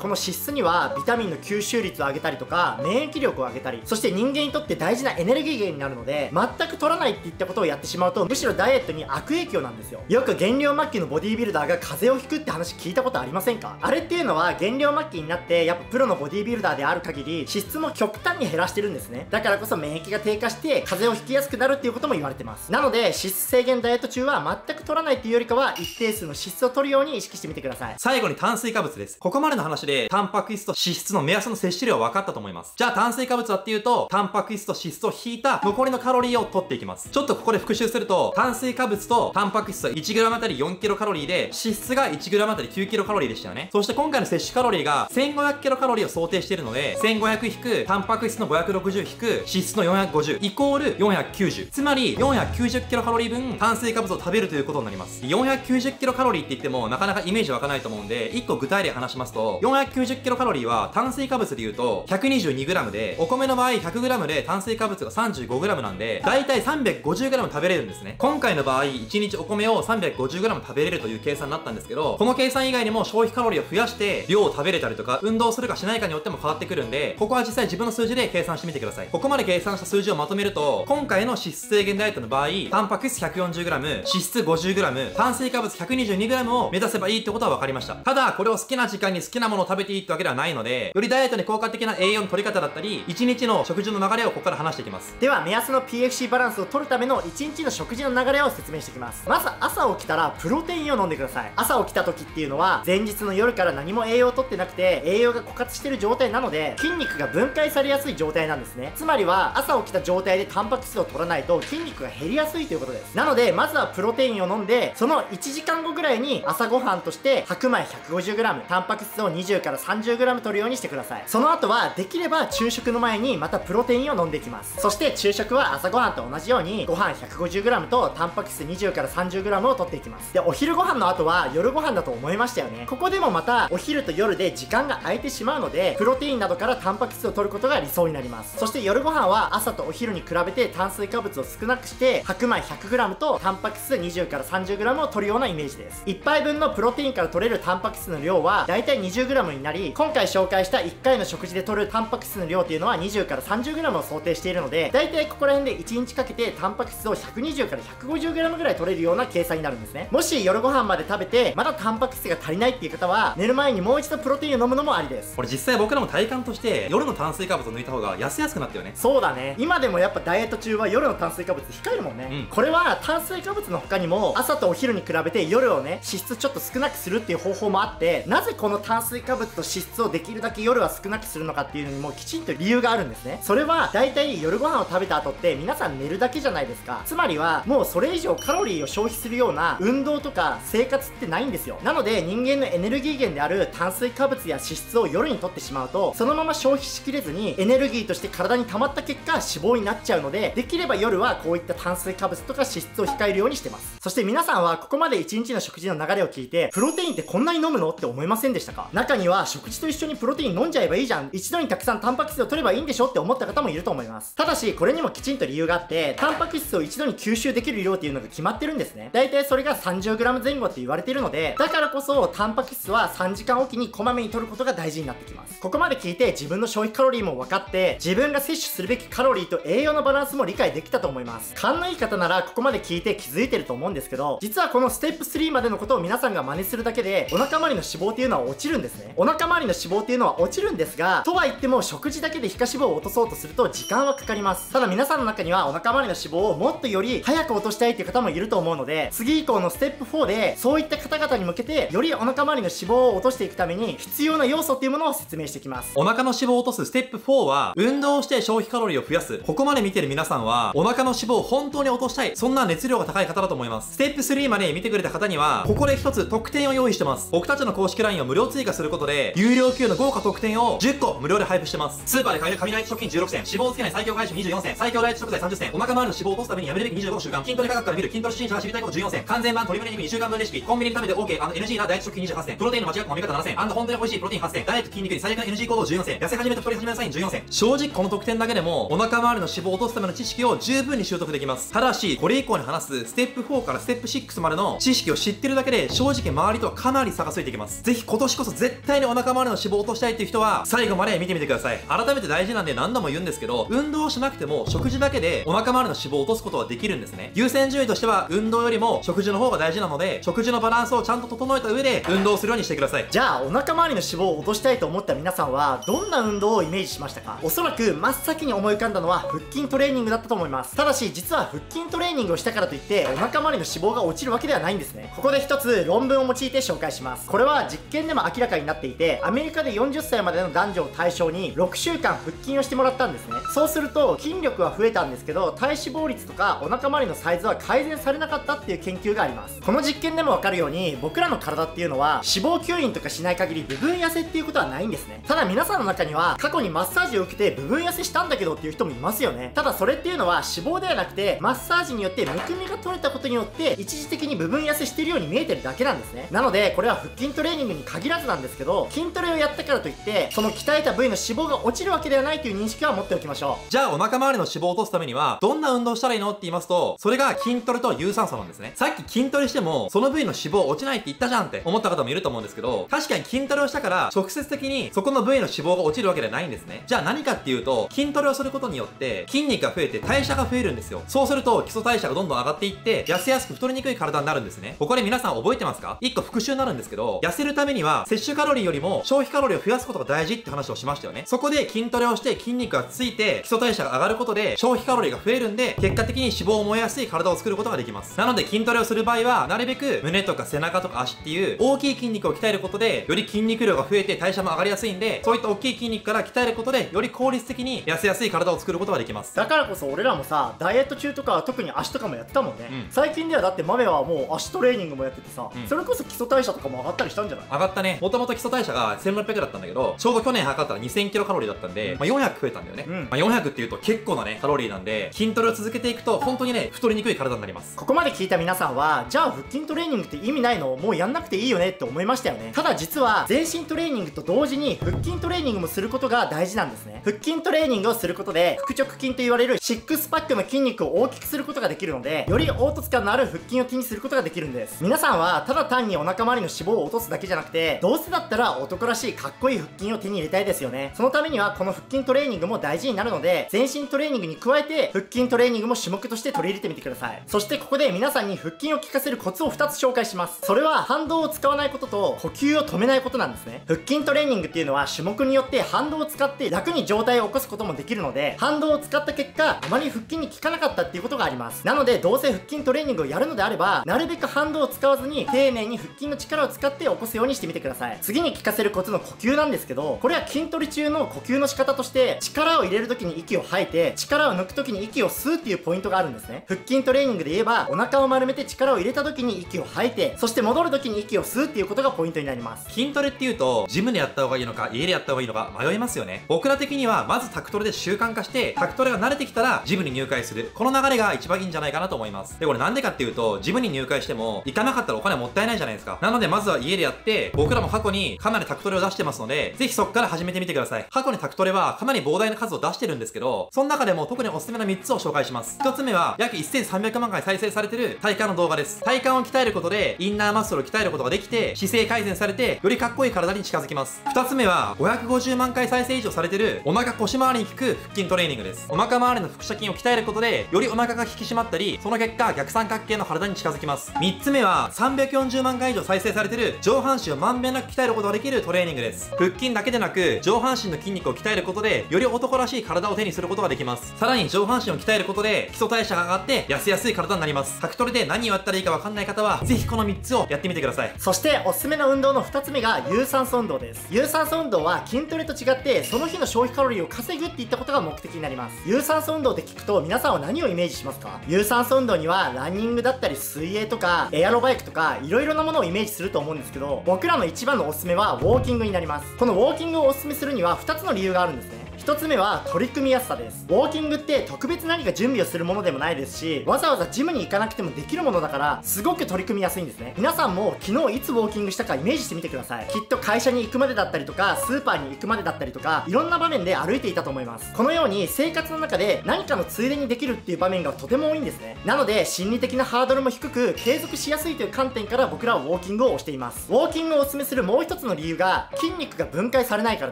S3: この脂質にはビタミンの吸収率を上げたりとか、免疫力を上げたり、そして人間にとって大事なエネルギー源になるので、全く取らないっていったことをやってしまうと、むしろダイエットに悪影響なんですよ。よく減量末期のボディービルダーが風邪をひくって話聞いたことありませんか？あれっていうのは減量末期になってやっぱプロのボディービルダーである限り脂質も極端に減らしてるんですね。だからこそ免疫が低下して風邪をひきやすくなるっていうことも言われてます。なので脂質制限ダイエット中は全く取らないっていうよりかは一定数の脂質を取るように意識してみてください。
S1: 最後に炭水化物です。ここまでの話でタンパク質と脂質の目安の摂取量は分かったと思います。じゃあ炭水化物はっていうとタンパク質と脂質を引いた残りのカロリーを取っていきます。ちょっとここで復習すると炭水化物とタンパク質は 1g あたり 4kcal で脂質が 1g あたり 9kcal でしたよねそして今回の摂取カロリーが1500キロカロリーを想定しているので、1500引く、タンパク質の560引く、脂質の450、イコール490。つまり、490キロカロリー分、炭水化物を食べるということになります。490キロカロリーって言っても、なかなかイメージ湧かないと思うんで、1個具体例話しますと、490キロカロリーは、炭水化物で言うと、122g で、お米の場合 100g で炭水化物が 35g なんで、だいたい 350g 食べれるんですね。今回の場合、1日お米を 350g 食べれるという計算になったんですけど、この計算以外にも消費カロリーを増やして、量を食べれたりとか、運動するかしないかによっても変わってくるんで、ここは実際自分の数字で計算してみてください。ここまで計算した数字をまとめると、今回の脂質制限ダイエットの場合、タンパク質 140g、脂質 50g、炭水化物 122g を目指せばいいってことは分かりました。ただ、これを好きな時間に好きなものを食べていいってわけではないので、よりダイエットに効果的な栄養の取り方だったり、1日の食事の流れをここから話していきます。
S3: では、目安の PFC バランスを取るための1日の食事の流れを説明していきます。まず、朝起きたらプロテインを飲んでください。朝起きた時っていうのは、前日の夜から何も栄養を取ってなくて、栄養が枯渇してる状態なので筋肉が分解されやすい状態なんですねつまりは朝起きた状態でタンパク質を取らないと筋肉が減りやすいということですなのでまずはプロテインを飲んでその1時間後ぐらいに朝ごはんとして白米 150g タンパク質を20から 30g 取るようにしてくださいその後はできれば昼食の前にまたプロテインを飲んでいきますそして昼食は朝ごはんと同じようにご飯 150g とタンパク質20から 30g を取っていきます。でお昼ご飯の後は夜ご飯だと思いましたよね。ここでもまたお昼と夜で時間が空いてしまうのでプロテインなどからタンパク質を取ることが理想になります。そして夜ご飯は朝とお昼に比べて炭水化物を少なくして白米 100g とタンパク質20から 30g を取るようなイメージです。1杯分のプロテインから取れるタンパク質の量はだいたい 20g になり今回紹介した1回の食事で取るタンパク質の量っていうのは20から 30g を想定しているのでだいたいここら辺で1日かけてタンパク質を120から 150g ぐらい取れるような計算になるんですね。もし夜ご飯まで食べてまだタンパク質が足りないっていう方は寝る前にもう一度プロテインを飲むのもありです。
S1: これ実際僕らも体感として夜の炭水化物を抜いた方が痩せやすくなったよね。
S3: そうだね。今でもやっぱダイエット中は夜の炭水化物控えるもんね、うん、これは炭水化物の他にも朝とお昼に比べて夜をね脂質ちょっと少なくするっていう方法もあってなぜこの炭水化物と脂質をできるだけ夜は少なくするのかっていうのにもきちんと理由があるんですね。それは大体夜ご飯を食べた後って皆さん寝るだけじゃないですか。つまりはもうそれ以上カロリーを消費するような運動とか生活ってないんですよ。なので人間のエネルギー源である炭水化物や脂質を夜にとってしまうとそのまま消費しきれずにエネルギーとして体に溜まった結果脂肪になっちゃうのでできれば夜はこういった炭水化物とか脂質を控えるようにしてます。そして皆さんはここまで1日の食事の流れを聞いてプロテインってこんなに飲むのって思いませんでしたか？中には食事と一緒にプロテイン飲んじゃえばいいじゃん。一度にたくさんタンパク質を取ればいいんでしょって思った方もいると思います。ただしこれにもきちんと理由があってタンパク質を一度に吸収できる量っていうのが決まってるんですね。大体それが 30g 前後って言われてるのでだからこそタンパク質は3時間おきにこまめに取ることが大事になってきます。ここまで聞いて自分の消費カロリーも分かって自分が摂取するべきカロリーと栄養のバランスも理解できたと思います。勘のいい方ならここまで聞いて気づいてると思うんですけど実はこのステップ3までのことを皆さんが真似するだけでお腹周りの脂肪っていうのは落ちるんですね。お腹周りの脂肪っていうのは落ちるんですがとは言っても食事だけで皮下脂肪を落とそうとすると時間はかかります。ただ皆さんの中にはお腹周りの脂肪をもっとより早く落としたいっていういう方もいると思うので、次以降のステップ4で、そういった方々に向けて、よりお腹周りの脂肪を落としていくために、必要な要素っていうものを説明していきます。
S1: お腹の脂肪を落とすステップ4は、運動して消費カロリーを増やす。ここまで見てる皆さんは、お腹の脂肪を本当に落としたい。そんな熱量が高い方だと思います。ステップ3まで見てくれた方には、ここで一つ特典を用意してます。僕たちの公式 LINE を無料追加することで、有料級の豪華特典を10個無料で配布してます。スーパーで買える紙ライト食品16選、脂肪をつけない最強回収24選、最強ライト食材30選、お腹周りの脂肪を落とすためにやめるべき25習慣、筋トレ価格から見る筋トレ初心者が知りたいこと14選、完全版鶏胸肉2週間分レシピ、コンビニで食べて OK&NG なダイエット食品28選、プロテインの間違った飲み方7選、本当に美味しいプロテイン8選、ダイエット筋肉に最悪な NG 行動14選、痩せ始めと太り始めなサイン14選。正直この特典だけでも、お腹周りの脂肪を落とすための知識を十分に習得できます。ただし、これ以降に話すステップ4からステップ6までの知識を知ってるだけで、正直周りとはかなり差がついてきます。ぜひ今年こそ絶対にお腹周りの脂肪を落としたいっていう人は、最後まで見てみてください。改めて大事なんで何度も言うんですけど、運動しなくても食事だけでお腹周りの脂肪を落とすことはできるんですね。優先順位としては、運動よりも食事の方が大事なので、食事のバランスをちゃんと整えた上で、運動するようにしてください。
S3: じゃあ、お腹周りの脂肪を落としたいと思った皆さんは、どんな運動をイメージしましたか？おそらく真っ先に思い浮かんだのは、腹筋トレーニングだったと思います。ただし、実は腹筋トレーニングをしたからといって、お腹周りの脂肪が落ちるわけではないんですね。ここで一つ論文を用いて紹介します。これは実験でも明らかになっていて、アメリカで40歳までの男女を対象に6週間腹筋をしてもらったんですね。そうすると、筋力は増えたんですけど、体脂肪率とかお腹周りのサイズは改善されなかったっていう研究があります。この実験でもわかるように、僕らの体っていうのは、脂肪吸引とかしない限り部分痩せっていうことはないんですね。ただ皆さんの中には、過去にマッサージを受けて部分痩せしたんだけどっていう人もいますよね。ただそれっていうのは脂肪ではなくて、マッサージによってむくみが取れたことによって、一時的に部分痩せしてるように見えてるだけなんですね。なので、これは腹筋トレーニングに限らずなんですけど、筋トレをやったからといって、その鍛えた部位の脂肪が落ちるわけではないという認識は持っておきましょ
S1: う。じゃあお腹周りの脂肪を落とすためには、どんな運動したらいいのって言いますと、それが筋筋トレと有酸素なんですね。さっき筋トレしても、その部位の脂肪落ちないって言ったじゃんって思った方もいると思うんですけど、確かに筋トレをしたから、直接的にそこの部位の脂肪が落ちるわけではないんですね。じゃあ何かっていうと、筋トレをすることによって、筋肉が増えて代謝が増えるんですよ。そうすると、基礎代謝がどんどん上がっていって、痩せやすく太りにくい体になるんですね。ここで皆さん覚えてますか ?1 個復習になるんですけど、痩せるためには、摂取カロリーよりも消費カロリーを増やすことが大事って話をしましたよね。そこで筋トレをして筋肉がついて、基礎代謝が上がることで、消費カロリーが増えるんで、結果的に脂肪を燃えやすい体を作ることができます。なので筋トレをする場合は、なるべく胸とか背中とか足っていう大きい筋肉を鍛えることで、より筋肉量が増えて代謝も上がりやすいんで、そういった大きい筋肉から鍛えることで、より効率的に痩せやすい体を作ることができます。
S3: だからこそ俺らもさ、ダイエット中とか特に足とかもやってたもんね。うん、最近ではだって豆はもう足トレーニングもやっててさ、うん、それこそ基礎代謝とかも上がったりしたんじゃない？
S1: 上がったね。もともと基礎代謝が1600だったんだけど、ちょうど去年測ったら2000キロカロリーだったんで、まあ、400増えたんだよね。うん、まあ、400っていうと結構なね、カロリーなんで、筋トレを続けていくと、本当にね、太りにくい体になります。
S3: ここまで聞いた皆さんは、じゃあ腹筋トレーニングって意味ないの？もうやんなくていいよねって思いましたよね。ただ実は、全身トレーニングと同時に腹筋トレーニングもすることが大事なんですね。腹筋トレーニングをすることで、腹直筋と言われるシックスパックの筋肉を大きくすることができるので、より凹凸感のある腹筋を手にすることができるんです。皆さんは、ただ単にお腹周りの脂肪を落とすだけじゃなくて、どうせだったら男らしいかっこいい腹筋を手に入れたいですよね。そのためには、この腹筋トレーニングも大事になるので、全身トレーニングに加えて、腹筋トレーニングも種目として取り入れてみてください。そしてここで皆さんに腹筋を効かせるコツを2つ紹介します。それは反動を使わないことと呼吸を止めないことなんですね。腹筋トレーニングっていうのは種目によって反動を使って楽に状態を起こすこともできるので、反動を使った結果、あまり腹筋に効かなかったっていうことがあります。なので、どうせ腹筋トレーニングをやるのであれば、なるべく反動を使わずに、丁寧に腹筋の力を使って起こすようにしてみてください。次に効かせるコツの呼吸なんですけど、これは筋トレ中の呼吸の仕方として、力を入れる時に息を吐いて、力を抜く時に息を吸うっていうポイントがあるんですね。腹筋トレーニングで言えば、お腹を丸めて力を入れた時に息を吐いて、そして戻る時に息を吸うっていうことがポイントになります。
S1: 筋トレっていうと、ジムでやった方がいいのか、家でやった方がいいのか迷いますよね。僕ら的には、まずタクトレで習慣化して、タクトレが慣れてきたら、ジムに入会する。この流れが一番いいんじゃないかなと思います。で、これなんでかっていうと、ジムに入会しても、行かなかったらお金もったいないじゃないですか。なので、まずは家でやって、僕らも過去にかなりタクトレを出してますので、ぜひそっから始めてみてください。過去にタクトレはかなり膨大な数を出してるんですけど、その中でも特におすすめの3つを紹介します。1つ目は、約1300 500万回再生されてる体幹の動画です。体幹を鍛えることで、インナーマッスルを鍛えることができて、姿勢改善されて、よりかっこいい体に近づきます。2つ目は、550万回再生以上されてる、お腹腰回りに効く腹筋トレーニングです。お腹周りの腹斜筋を鍛えることで、よりお腹が引き締まったり、その結果、逆三角形の体に近づきます。3つ目は、340万回以上再生されてる、上半身をまんべんなく鍛えることができるトレーニングです。腹筋だけでなく、上半身の筋肉を鍛えることで、より男らしい体を手にすることができます。さらに上半身を鍛えることで、基礎代謝が上がって、痩せやすいすい体になります。格トレで何をやったらいいかわかんない方は、ぜひこの3つをやってみてください。
S3: そしておすすめの運動の2つ目が有酸素運動です。有酸素運動は筋トレと違ってその日の消費カロリーを稼ぐっていったことが目的になります。有酸素運動って聞くと皆さんは何をイメージしますか？有酸素運動にはランニングだったり水泳とかエアロバイクとか色々なものをイメージすると思うんですけど僕らの一番のおすすめはウォーキングになります。このウォーキングをおすすめするには2つの理由があるんですね。1つ目は取り組みやすさです。ウォーキングって特別何か準備をするものでもないですしわざわざジムに行かなくてもできるものだからすごく取り組みやすいんですね。皆さんも昨日いつウォーキングしたかイメージしてみてください。きっと会社に行くまでだったりとかスーパーに行くまでだったりとかいろんな場面で歩いていたと思います。このように生活の中で何かのついでにできるっていう場面がとても多いんですね。なので心理的なハードルも低く継続しやすいという観点から僕らはウォーキングを推しています。ウォーキングをおすすめするもう一つの理由が筋肉が分解されないから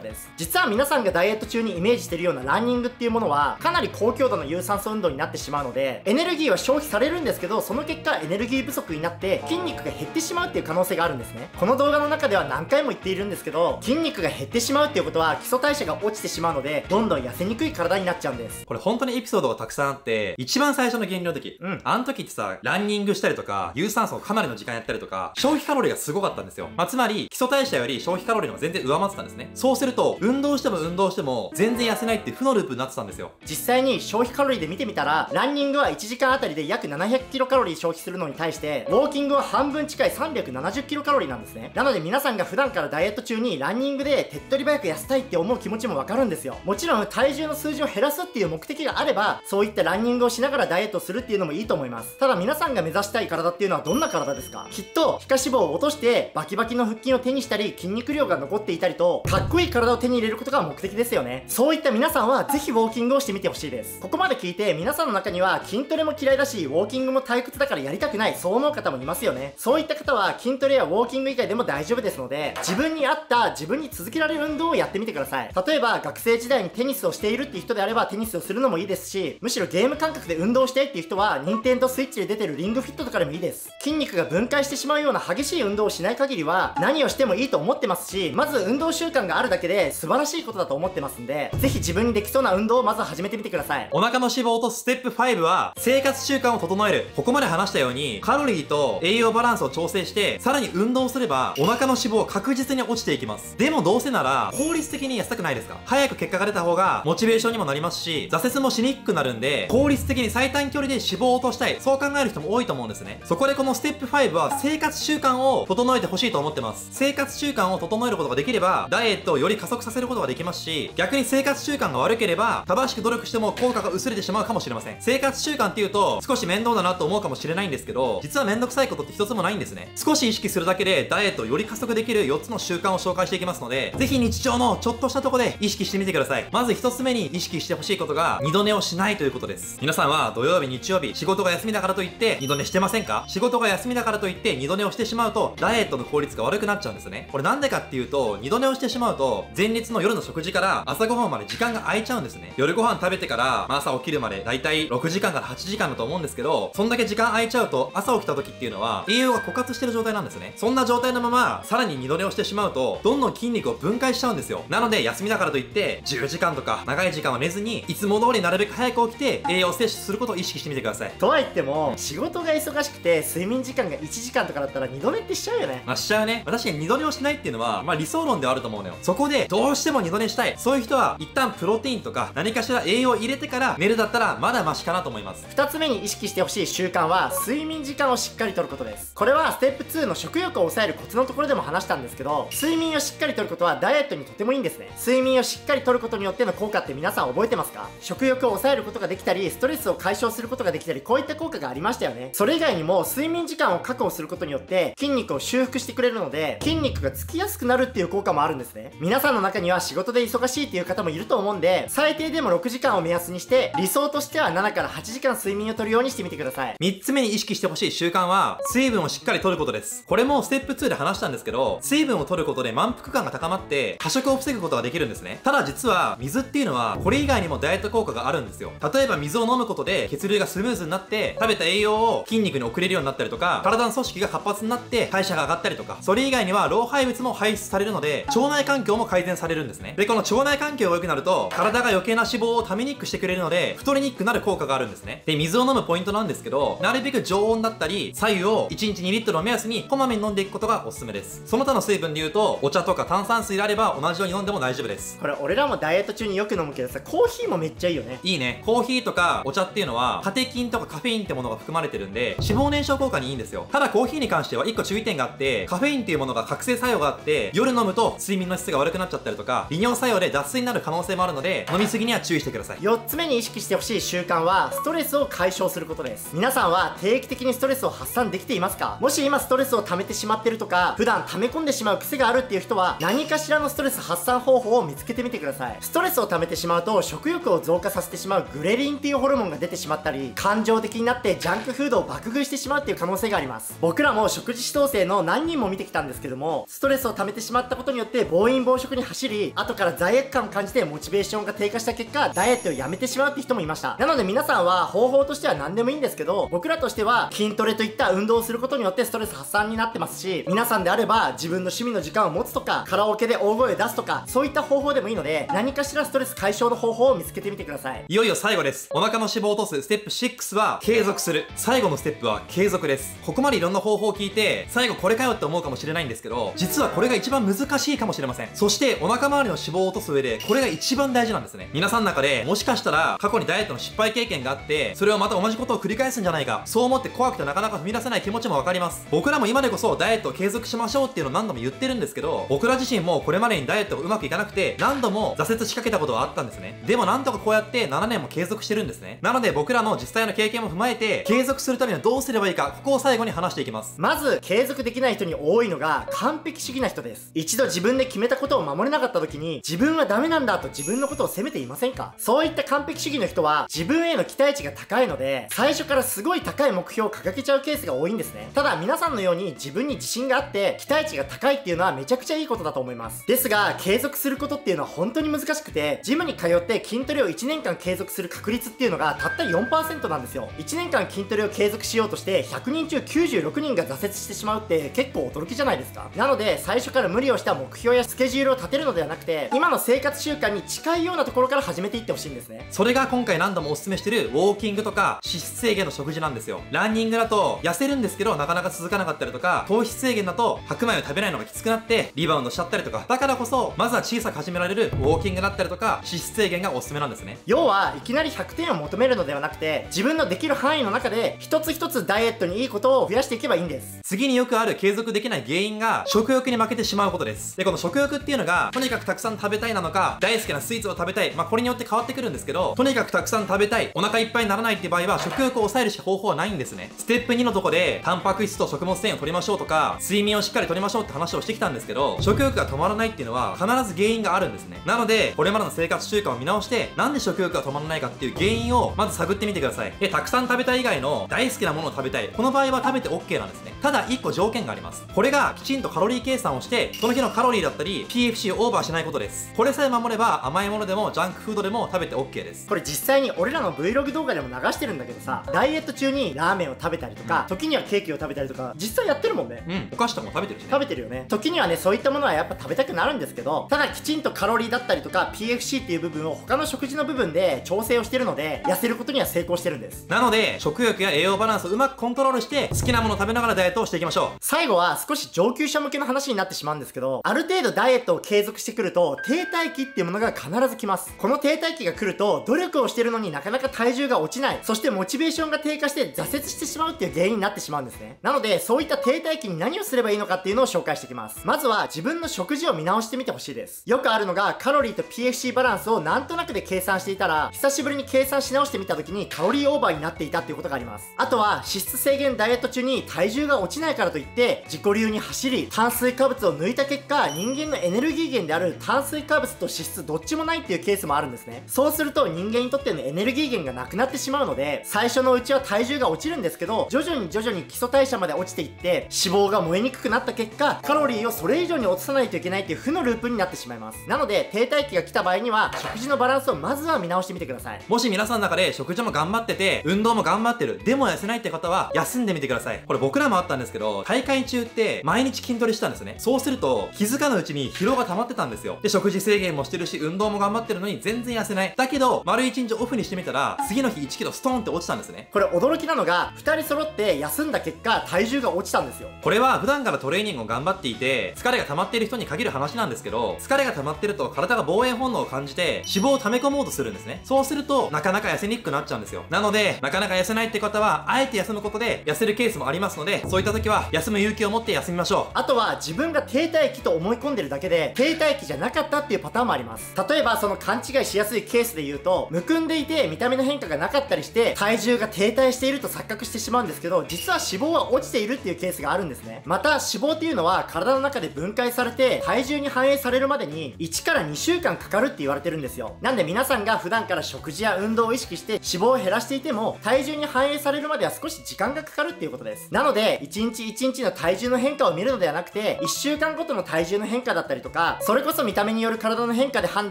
S3: です。実は皆さんがダイエット中にイメージしてるようなランニングっていうものはかなり高強度の有酸素運動になってしまうのでエネルギーは消費されるんですけどその結果エネルギー不足になって筋肉が減ってしまうっていう可能性があるんですねこの動画の中では何回も言っているんですけど筋肉が減ってしまうっていうことは基礎代謝が落ちてしまうのでどんどん痩せにくい体になっちゃうんです
S1: これ本当にエピソードがたくさんあって、一番最初の減量の時、
S3: うん
S1: あの時ってさ、ランニングしたりとか、有酸素をかなりの時間やったりとか、消費カロリーがすごかったんですよ。まあ、つまり、基礎代謝より消費カロリーの方が全然上回ってたんですね。そうすると、運動しても運動しても、全全然痩せないって負のループになってたんですよ。
S3: 実際に消費カロリーで見てみたらランニングは1時間あたりで約700キロカロリー消費するのに対してウォーキングは半分近い370キロカロリーなんですね。なので皆さんが普段からダイエット中にランニングで手っ取り早く痩せたいって思う気持ちもわかるんですよ。もちろん体重の数字を減らすっていう目的があればそういったランニングをしながらダイエットするっていうのもいいと思います。ただ皆さんが目指したい体っていうのはどんな体ですか？きっと皮下脂肪を落としてバキバキの腹筋を手にしたり筋肉量が残っていたりとかっこいい体を手に入れることが目的ですよね。そういった皆さんはぜひウォーキングをしてみてほしいです。ここまで聞いて皆さんの中には筋トレも嫌いだしウォーキングも退屈だからやりたくないそう思う方もいますよね。そういった方は筋トレやウォーキング以外でも大丈夫ですので自分に合った自分に続けられる運動をやってみてください。例えば学生時代にテニスをしているっていう人であればテニスをするのもいいですしむしろゲーム感覚で運動したいっていう人は任天堂スイッチで出てるリングフィットとかでもいいです。筋肉が分解してしまうような激しい運動をしない限りは何をしてもいいと思ってますしまず運動習慣があるだけで素晴らしいことだと思ってますんでぜひ自分にできそうな運動をまず始めてみてください
S1: お腹の脂肪とステップ5は、生活習慣を整える。ここまで話したように、カロリーと栄養バランスを調整して、さらに運動すれば、お腹の脂肪は確実に落ちていきます。でもどうせなら、効率的に痩せたくないですか？早く結果が出た方が、モチベーションにもなりますし、挫折もしにくくなるんで、効率的に最短距離で脂肪を落としたい。そう考える人も多いと思うんですね。そこでこのステップ5は、生活習慣を整えてほしいと思ってます。生活習慣を整えることができれば、ダイエットをより加速させることができますし、逆に生活習慣が悪ければ、正しく努力しても効果が薄れてしまうかもしれません。生活習慣っていうと、少し面倒だなと思うかもしれないんですけど、実は面倒くさいことって一つもないんですね。少し意識するだけで、ダイエットをより加速できる4つの習慣を紹介していきますので、ぜひ日常のちょっとしたとこで意識してみてください。まず1つ目に意識してほしいことが、二度寝をしないということです。皆さんは土曜日、日曜日、仕事が休みだからといって、二度寝してませんか？仕事が休みだからといって、二度寝をしてしまうと、ダイエットの効率が悪くなっちゃうんですね。これなんでかっていうと、二度寝をしてしまうと、前日の夜の食事から朝ごはんまで時間が空いちゃうんですね。夜ご飯食べてから、まあ、朝起きるまで、だいたい6時間から8時間だと思うんですけど、そんだけ時間空いちゃうと、朝起きた時っていうのは、栄養が枯渇してる状態なんですね。そんな状態のまま、さらに二度寝をしてしまうと、どんどん筋肉を分解しちゃうんですよ。なので、休みだからといって、10時間とか、長い時間は寝ずに、いつも通りなるべく早く起きて、栄養を摂取することを意識してみてください。
S3: とは言っても仕事が忙しくて睡眠時間が1時間とかだったら二度寝ってしちゃうよね
S1: まあ、しちゃうね。確かに二度寝をしないっていうのは、まあ理想論ではあると思うのよ。そこで、どうしても二度寝したい。そういう人は、一旦プロテインとか、何かしら栄養を入れてから寝るだったら、まだマシかなと思います。
S3: 2つ目に意識してほしい習慣は睡眠時間をしっかりとることです。これはステップ2の食欲を抑えるコツのところでも話したんですけど睡眠をしっかりとることはダイエットにとてもいいんですね。睡眠をしっかりとることによっての効果って皆さん覚えてますか？食欲を抑えることができたりストレスを解消することができたりこういった効果がありましたよね。それ以外にも睡眠時間を確保することによって筋肉を修復してくれるので筋肉がつきやすくなるっていう効果もあるんですね。皆さんの中には仕事で忙しいっていう方方もいると思うんで最低でも6時間を目安にして理想としては7から8時間睡眠をとるようにしてみてください
S1: 3つ目に意識してほしい習慣は、水分をしっかり取ることです。これもステップ2で話したんですけど、水分を取ることで満腹感が高まって、過食を防ぐことができるんですね。ただ実は、水っていうのは、これ以外にもダイエット効果があるんですよ。例えば水を飲むことで、血流がスムーズになって、食べた栄養を筋肉に送れるようになったりとか、体の組織が活発になって、代謝が上がったりとか、それ以外には老廃物も排出されるので、腸内環境も改善されるんですね。で、この腸内環境境が良くなると、体が余計な脂肪をためにくくしてくれるので、太りにくくなる効果があるんですね。で、水を飲むポイントなんですけど、なるべく常温だったり、左右を1日2リットルを目安にこまめに飲んでいくことがおすすめです。その他の水分で言うと、お茶とか炭酸水であれば同じように飲んでも大丈夫です。
S3: これ俺らもダイエット中によく飲むけどさ、コーヒーもめっちゃいいよね。
S1: いいね。コーヒーとかお茶っていうのは、カテキンとかカフェインってものが含まれてるんで、脂肪燃焼効果にいいんですよ。ただコーヒーに関しては1個注意点があって、カフェインっていうものが覚醒作用があって、夜飲むと睡眠の質が悪くなっちゃったりとか、利尿作用で脱水になるる可能性もあるので、飲みすぎには注意してください。
S3: 4つ目に意識してほしい習慣は、ストレスを解消することです。皆さんは定期的にストレスを発散できていますか？もし今ストレスを溜めてしまってるとか、普段溜め込んでしまう癖があるっていう人は、何かしらのストレス発散方法を見つけてみてください。ストレスを溜めてしまうと、食欲を増加させてしまうグレリンっていうホルモンが出てしまったり、感情的になってジャンクフードを爆食いしてしまうっていう可能性があります。僕らも食事指導生の何人も見てきたんですけども、ストレスを溜めてしまったことによって暴飲暴食に走り、後から罪悪感を感じてモチベーションが低下した結果、ダイエットをやめてしまうって人もいました。なので皆さんは方法としては何でもいいんですけど、僕らとしては筋トレといった運動をすることによってストレス発散になってますし、皆さんであれば自分の趣味の時間を持つとか、カラオケで大声を出すとか、そういった方法でもいいので、何かしらストレス解消の方法を見つけてみてください。
S1: いよいよ最後です。お腹の脂肪を落とすステップ6は継続する。最後のステップは継続です。ここまでいろんな方法を聞いて、最後これかよって思うかもしれないんですけど、実はこれが一番難しいかもしれません。そしてお腹周りの脂肪を落とす上で、ここれが一番大事なんですね。皆さんの中で、もしかしたら過去にダイエットの失敗経験があって、それをまた同じことを繰り返すんじゃないか、そう思って怖くてなかなか踏み出せない気持ちもわかります。僕らも今でこそダイエットを継続しましょうっていうのを何度も言ってるんですけど、僕ら自身もこれまでにダイエットがうまくいかなくて、何度も挫折しかけたことはあったんですね。でもなんとかこうやって7年も継続してるんですね。なので僕らの実際の経験も踏まえて、継続するためにはどうすればいいか、ここを最後に話していきます。
S3: まず、継続できない人に多いのが、完璧主義な人です。一度自分で決めたことを守れなかった時に、自分はダメなんだだと自分のことを責めていませんか？そういった完璧主義の人は、自分への期待値が高いので、最初からすごい高い目標を掲げちゃうケースが多いんですね。ただ、皆さんのように自分に自信があって、期待値が高いっていうのはめちゃくちゃいいことだと思います。ですが、継続することっていうのは本当に難しくて、ジムに通って筋トレを1年間継続する確率っていうのがたった4%なんですよ。1年間筋トレを継続しようとして、100人中96人が挫折してしまうって結構驚きじゃないですか。なので、最初から無理をした目標やスケジュールを立てるのではなくて、今の生活習慣に近いようなところから始めていってほしいんですね。
S1: それが今回何度もお勧めしてるウォーキングとか脂質制限の食事なんですよ。ランニングだと痩せるんですけどなかなか続かなかったりとか、糖質制限だと白米を食べないのがきつくなってリバウンドしちゃったりとか、だからこそ、まずは小さく始められるウォーキングだったりとか、脂質制限がおすすめなんですね。
S3: 要は、いきなり100点を求めるのではなくて、自分のできる範囲の中で、一つ一つダイエットにいいことを増やしていけばいいんです。
S1: 次によくある継続できない原因が、食欲に負けてしまうことです。で、この食欲っていうのが、とにかくたくさん食べたいなのか、大好きなスイーツを食べたい、まあ、これによって変わってくるんですけど、とにかくたくさん食べたい、お腹いっぱいにならないって場合は、食欲を抑えるしか方法はないんですね。ステップ2のとこで、タンパク質と食物繊維を取りましょうとか、睡眠をしっかり取りましょうって話をしてきたんですけど、食欲が止まらないっていうのは、必ず原因があるんですね。なので、これまでの生活習慣を見直して、なんで食欲が止まらないかっていう原因を、まず探ってみてください。で、たくさん食べたい以外の大好きなものを食べたい。この場合は食べて OK なんですね。ただ、1個条件があります。これがきちんとカロリー計算をして、その日のカロリーだったり、PFC をオーバーしないことです。これさえ守れば、甘いものでもジャンクフードでも食べて OK です。
S3: これ実際に俺らの Vlog 動画でも流してるんだけどさ、ダイエット中にラーメンを食べたりとか、うん、時にはケーキを食べたりとか、実際やってるもんね。
S1: うん。お菓子とかも食べてるしね。
S3: 食べてるよね。時にはね、そういったものはやっぱ食べたくなるんですけど、ただきちんとカロリーだったりとか、PFC っていう部分を他の食事の部分で調整をしてるので、痩せることには成功してるんです。
S1: なので、食欲や栄養バランスをうまくコントロールして、好きなものを食べながらダイエットをしていきましょう。
S3: 最後は少し上級者向けの話になってしまうんですけど、ある程度ダイエットを継続してくると、停滞期っっていうものが必ず来ます。この停滞期が来ると、努力をしてるのになかなか体重が落ちない、そしてモチベーションが低下して挫折してしまうっていう原因になってしまうんですね。なので、そういった停滞期に何をすればいいのかっていうのを紹介していきます。まずは自分の食事を見直してみてほしいです。よくあるのが、カロリーと PFC バランスをなんとなくで計算していたら、久しぶりに計算し直してみた時にカロリーオーバーになっていたっていうことがあります。あとは、脂質制限ダイエット中に体重が落ちないからといって、自己流に走り、炭水化物を抜いた結果、人間のエネルギー源である炭水化物と脂質どっちもないっていうケースもあるんですね。そうすると人間にとってのエネルギー源がなくなってしまうので、最初のうちは体重が落ちるんですけど、徐々に徐々に基礎代謝まで落ちていって、脂肪が燃えにくくなった結果、カロリーをそれ以上に落とさないといけないっていう負のループになってしまいます。なので、停滞期が来た場合には、食事のバランスをまずは見直してみてください。
S1: もし皆さんの中で食事も頑張ってて、運動も頑張ってる、でも痩せないって方は、休んでみてください。これ僕らもあったんですけど、大会中って毎日筋トレしたんですね。そうすると、気づかぬうちに疲労が溜まってたんですよ。で、食事制限もしてしてるし、運動も頑張ってるのに全然痩せない。だけど、丸1日オフにしてみたら、次の日1キロストーンって落ちたんですね。
S3: これ驚きなのが2人揃って休んだ結果体重が落ちたんですよ
S1: これは普段からトレーニングを頑張っていて、疲れが溜まっている人に限る話なんですけど、疲れが溜まってると体が防衛本能を感じて、脂肪を溜め込もうとするんですね。そうすると、なかなか痩せにくくなっちゃうんですよ。なので、なかなか痩せないって方は、あえて休むことで痩せるケースもありますので、そういった時は、休む勇気を持って休みましょう。
S3: あとは自分が停滞期と思い込んでるだけで停滞期じゃなかったっていうパターンもあります例えばその勘違いしやすいケースで言うとむくんでいて見た目の変化がなかったりして体重が停滞していると錯覚してしまうんですけど実は脂肪は落ちているっていうケースがあるんですね。また脂肪っていうのは体の中で分解されて体重に反映されるまでに1から2週間かかるって言われてるんですよ。なんで皆さんが普段から食事や運動を意識して脂肪を減らしていても体重に反映されるまでは少し時間がかかるっていうことです。なので1日1日の体重の変化を見るのではなくて1週間ごとの体重の変化だったりとかそれこそ見た目による体の変化で判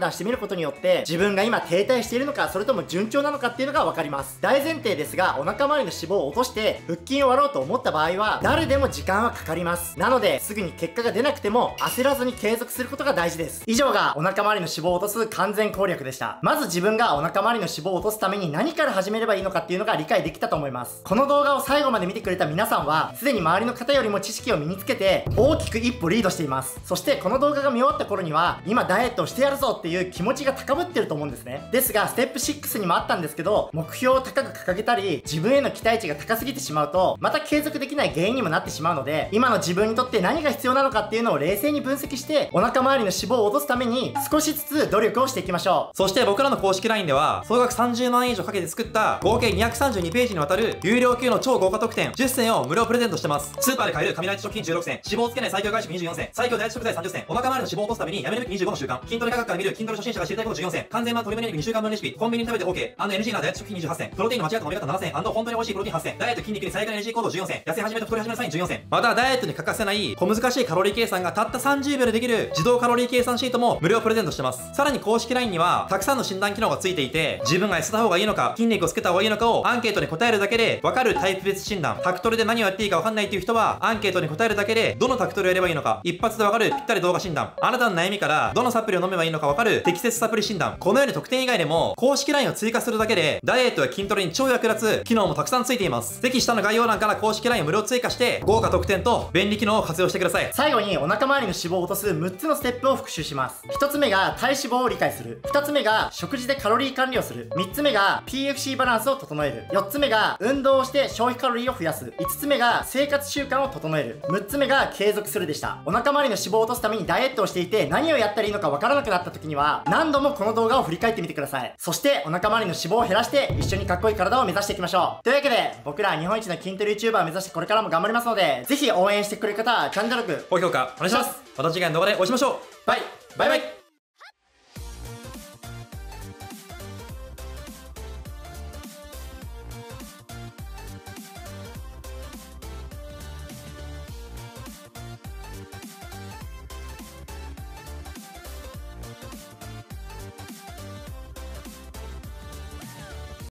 S3: 断してみることによって自分が今停滞しているのかそれとも順調なのかっていうのが分かります。大前提ですがお腹周りの脂肪を落として腹筋を割ろうと思った場合は誰でも時間はかかります。なのですぐに結果が出なくても焦らずに継続することが大事です。以上がお腹周りの脂肪を落とす完全攻略でした。まず自分がお腹周りの脂肪を落とすために何から始めればいいのかっていうのが理解できたと思います。この動画を最後まで見てくれた皆さんはすでに周りの方よりも知識を身につけて大きく一歩リードしています。そしてこの動画が見終わった頃には今ダイエットをしてやるぞっていう気持ちが高ぶってると思うんですねですがステップ6にもあったんですけど目標を高く掲げたり自分への期待値が高すぎてしまうとまた継続できない原因にもなってしまうので今の自分にとって何が必要なのかっていうのを冷静に分析してお腹周りの脂肪を落とすために少しずつ努力をしていきましょう
S1: そして僕らの公式 LINE では、総額30万円以上かけて作った合計232ページにわたる有料級の超豪華特典10選を無料プレゼントしてます。スーパーで買える紙ライト食品16選、脂肪をつけない最強外食24選、最強第一食材30選、お腹周りの脂肪を落とすためにやめるべき25の習慣、筋トレ価格から見る筋トレ初心者が知りたいこと14選、完全版鶏胸肉2週間分レシピ、コンビニに食べて OK&NG なダイエット食品28選、プロテインの間違った飲み方7選、本当に美味しいプロテイン8選、ダイエット筋肉に最大の NG コード14選、痩せ始めと太り始めのサイン14選、またダイエットに欠かせない小難しいカロリー計算がたった30秒でできる自動カロリー計算シートも無料プレゼントしてます。さらに公式 LINE には、たくさんの診断機能がついていて、自分が痩せた方がいいのか、筋肉をつけた方がいいのかをアンケートに答えるだけで、わかるタイプ別診断。タクトレで何をやっていいかわかんないっていう人は、アンケートに答えるだけで、どのタクトレをやればいいのか、一発でわかるぴったり動画診断。あなたの悩みから、どのサプリを飲めばいいのかわかる？適切サプリ診断。このように特典以外でも、公式 LINE を追加するだけで、ダイエットや筋トレに超役立つ機能もたくさんついています。ぜひ下の概要欄から公式 LINE を無料追加して、豪華特典と便利機能を活用してください。
S3: 最後にお腹周りの脂肪を落とす6つのステップを復習します。1つ目が体脂肪を理解する。2つ目が食事でカロリー管理をする。3つ目が PFC バランスを整える。4つ目が運動をして消費カロリーを増やす。5つ目が生活習慣を整える。6つ目が継続するでした。お腹周りの脂肪を落とすためにダイエットをしていて何をやったらいいのかわからなくなった時には何度もこの動画を振り返ってみてくださいそしてお腹周りの脂肪を減らして一緒にかっこいい体を目指していきましょうというわけで僕ら日本一の筋トレ YouTuber を目指してこれからも頑張りますのでぜひ応援してくれる方はチャンネル登録
S1: 高評価お願いします。また次回の動画でお会いしましょう。バイバイバイ